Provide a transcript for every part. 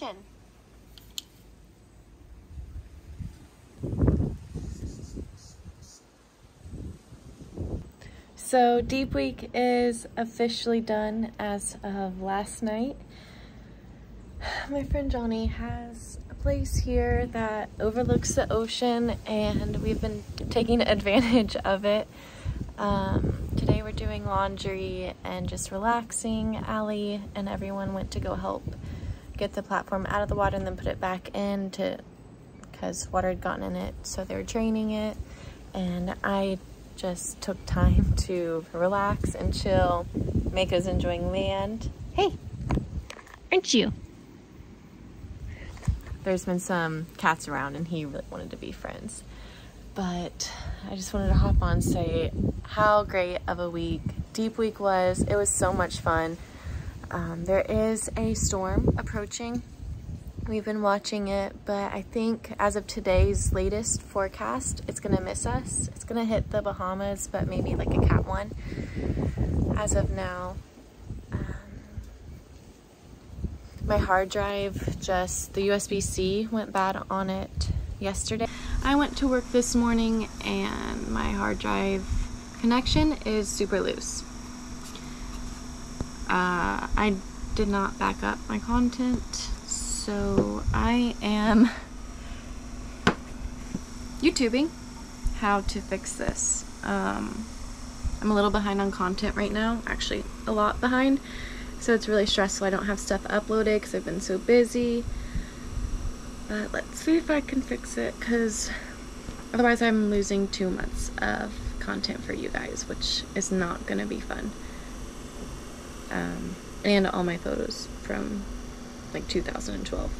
watching. So Deep Week is officially done as of last night. My friend Johnny has a place here that overlooks the ocean and we've been taking advantage of it. Um, today we're doing laundry and just relaxing. Allie and everyone went to go help get the platform out of the water and then put it back in to because water had gotten in it so they were draining it and I just took time to relax and chill. Mako's enjoying land. Hey, aren't you? There's been some cats around and he really wanted to be friends. But I just wanted to hop on and say how great of a week Deep Week was. It was so much fun. Um, there is a storm approaching. We've been watching it, but I think as of today's latest forecast, it's gonna miss us. It's gonna hit the Bahamas, but maybe like a Cat 1 as of now. Um, my hard drive just, the USB-C went bad on it yesterday. I went to work this morning and my hard drive connection is super loose. Uh, I did not back up my content, so I am YouTubing how to fix this. Um, I'm a little behind on content right now, actually a lot behind, so it's really stressful. I don't have stuff uploaded because I've been so busy. But let's see if I can fix it because otherwise I'm losing two months of content for you guys, which is not going to be fun um, and all my photos from like 2012.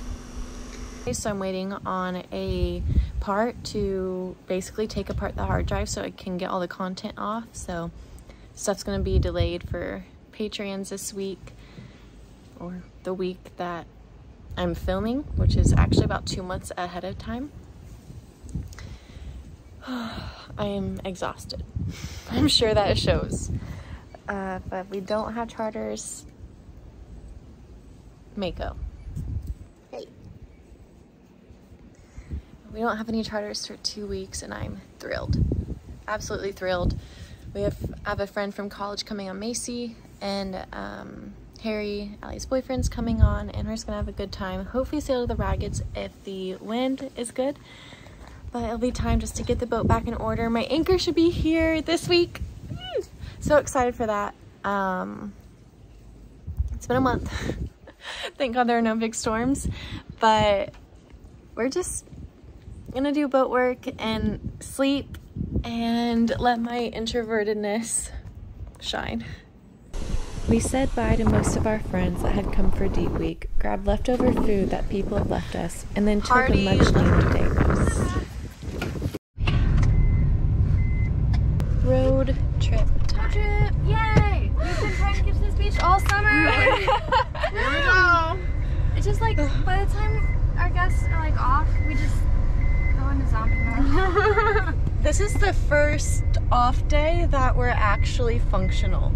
So I'm waiting on a part to basically take apart the hard drive so I can get all the content off. So stuff's gonna be delayed for Patreons this week or the week that I'm filming, which is actually about two months ahead of time. I am exhausted. I'm sure that shows. Uh, but we don't have charters. Mako. Hey. We don't have any charters for two weeks and I'm thrilled. Absolutely thrilled. We have, I have a friend from college coming on Macy and um, Harry, Allie's boyfriend's coming on and we're just gonna have a good time. Hopefully sail to the Raggeds if the wind is good. But it'll be time just to get the boat back in order. My anchor should be here this week so excited for that. Um, it's been a month. Thank God there are no big storms, but we're just gonna do boat work and sleep and let my introvertedness shine. We said bye to most of our friends that had come for Deep Week, grabbed leftover food that people had left us, and then took a much needed day rest. Road trip trip. Yay! We've been trying to get to this beach all summer. Here we go. It's just like by the time our guests are like off, we just go into zombie mode. this is the first off day that we're actually functional.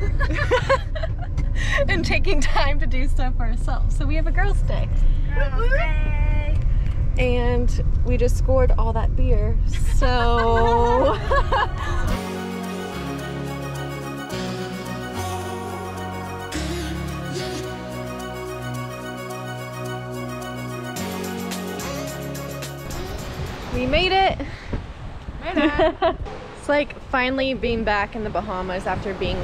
and taking time to do stuff for ourselves. So we have a girls' day. Girls' day. And we just scored all that beer. So We made it. Made it. it's like finally being back in the Bahamas after being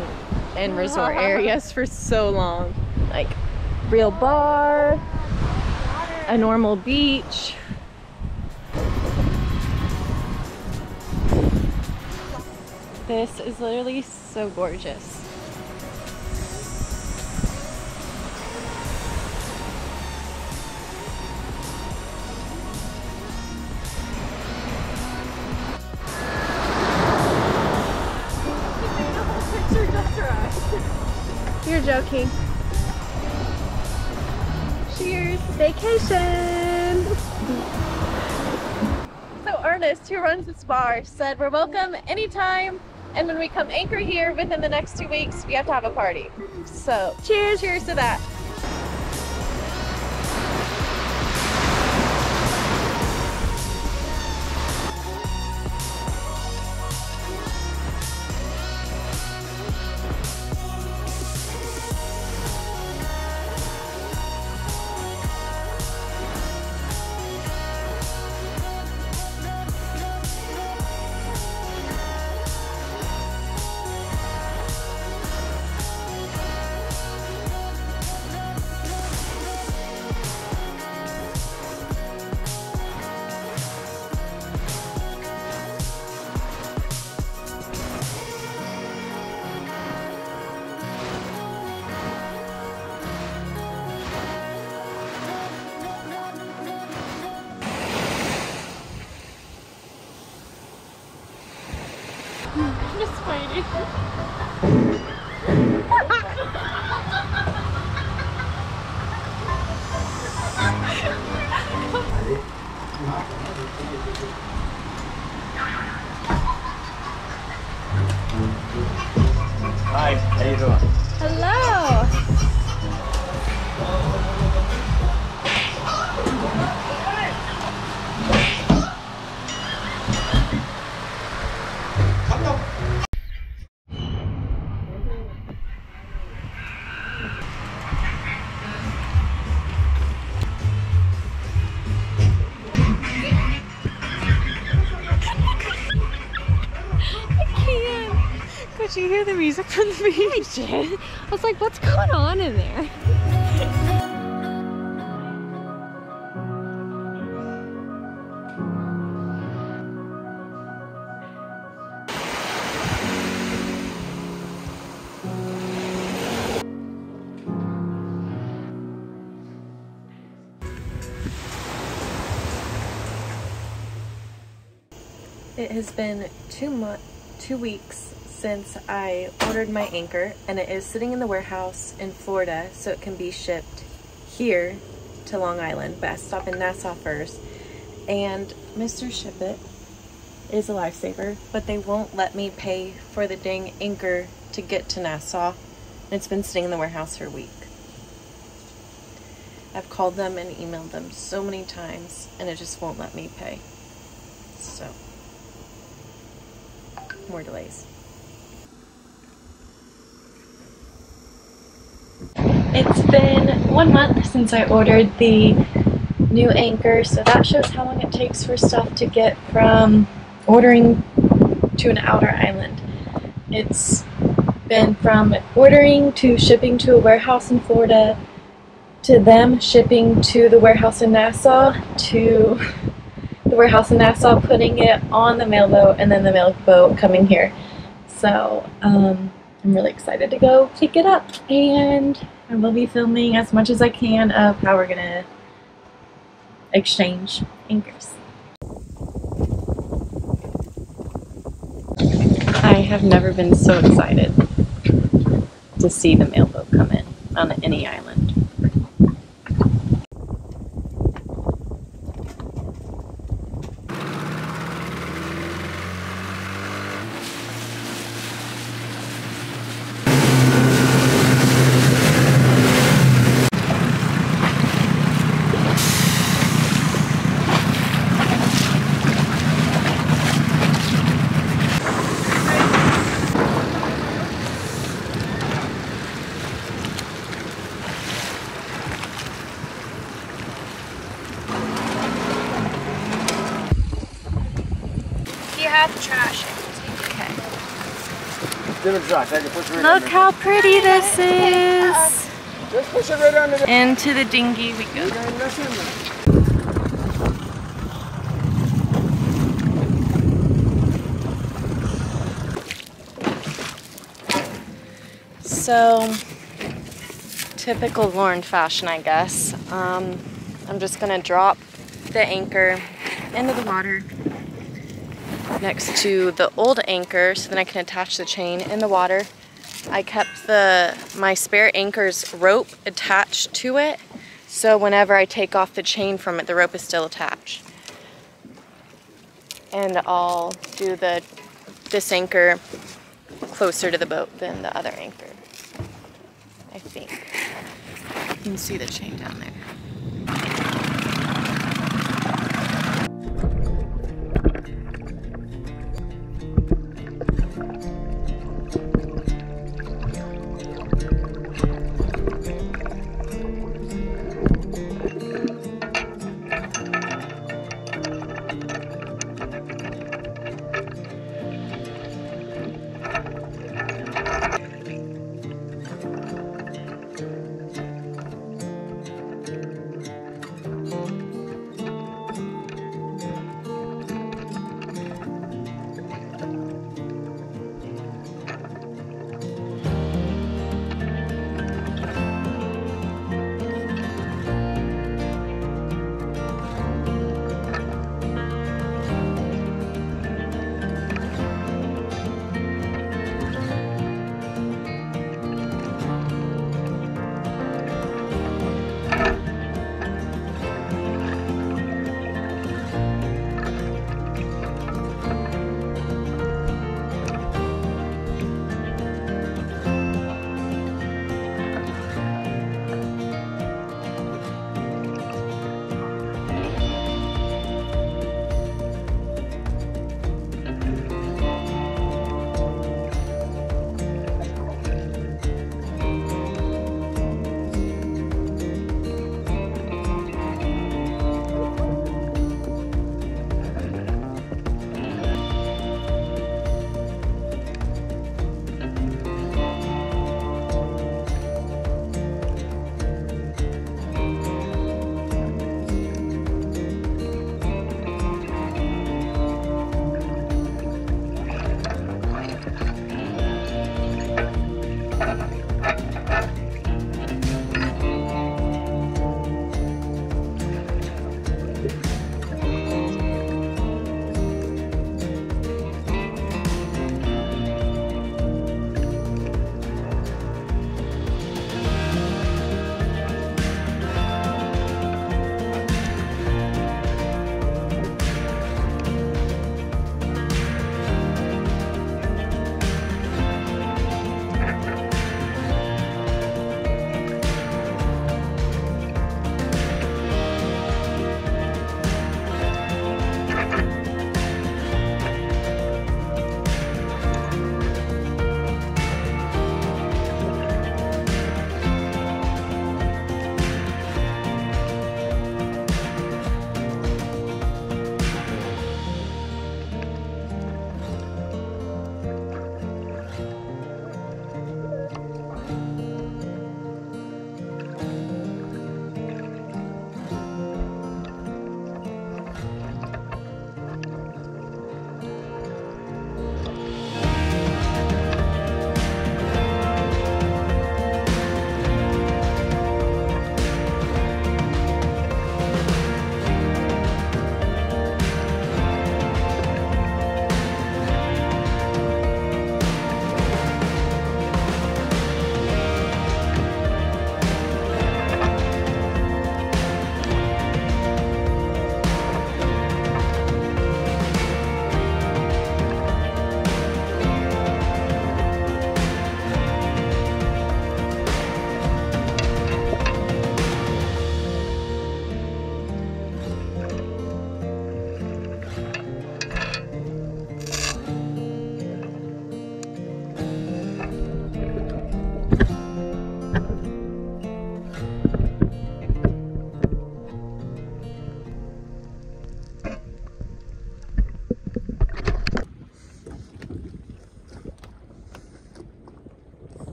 in resort uh-huh. areas for so long. Like real bar, a normal beach. This is literally so gorgeous. You're. Cheers. Vacation. so Ernest, who runs this bar, said we're welcome anytime. And when we come anchor here within the next two weeks, we have to have a party. So cheers, cheers to that. Fighting. Hi, how you doing? Hello. From the beach? I did. I was like, what's going on in there? It has been two months, two weeks since I ordered my anchor, and it is sitting in the warehouse in Florida, so it can be shipped here to Long Island. But I stop in Nassau first, and Mr. Ship It is a lifesaver, but they won't let me pay for the dang anchor to get to Nassau. And it's been sitting in the warehouse for a week. I've called them and emailed them so many times, and it just won't let me pay. So more delays. It's been one month since I ordered the new anchor, so that shows how long it takes for stuff to get from ordering to an outer island. It's been from ordering to shipping to a warehouse in Florida to them shipping to the warehouse in Nassau to the warehouse in Nassau, putting it on the mail boat, and then the mail boat coming here. So um, I'm really excited to go pick it up, and I will be filming as much as I can of how we're gonna exchange anchors. I have never been so excited to see the mailboat come in on any island. You have trash. Okay. Give it a shot. Take it, push it right Look how pretty this is! Just push it right under there. Into the dinghy we go. You're gonna mess in there. So, typical Lauren fashion, I guess. Um, I'm just gonna drop the anchor into the water next to the old anchor so then I can attach the chain in the water. I kept the my spare anchor's rope attached to it so whenever I take off the chain from it, the rope is still attached. And I'll do the this anchor closer to the boat than the other anchor. I think. You can see the chain down there.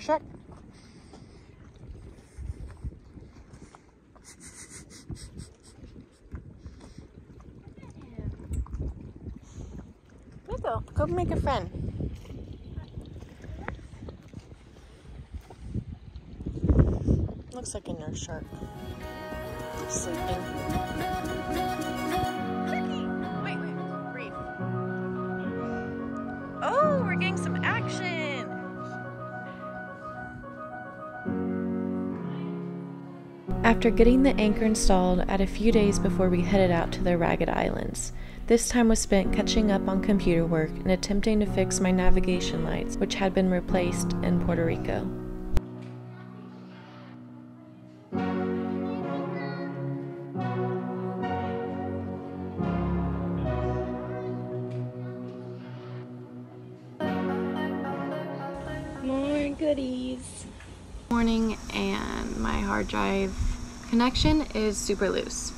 Nurse Shark. Go, go make a friend. Looks like a nurse shark. Sleeping. After getting the anchor installed at a few days before we headed out to the Ragged Islands, this time was spent catching up on computer work and attempting to fix my navigation lights, which had been replaced in Puerto Rico. More goodies. Morning and my hard drive connection is super loose.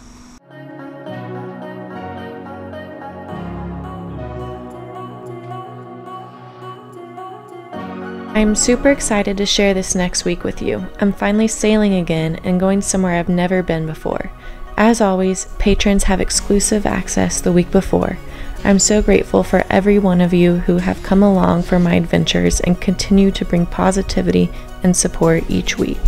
I'm super excited to share this next week with you. I'm finally sailing again and going somewhere I've never been before. As always, patrons have exclusive access the week before. I'm so grateful for every one of you who have come along for my adventures and continue to bring positivity and support each week.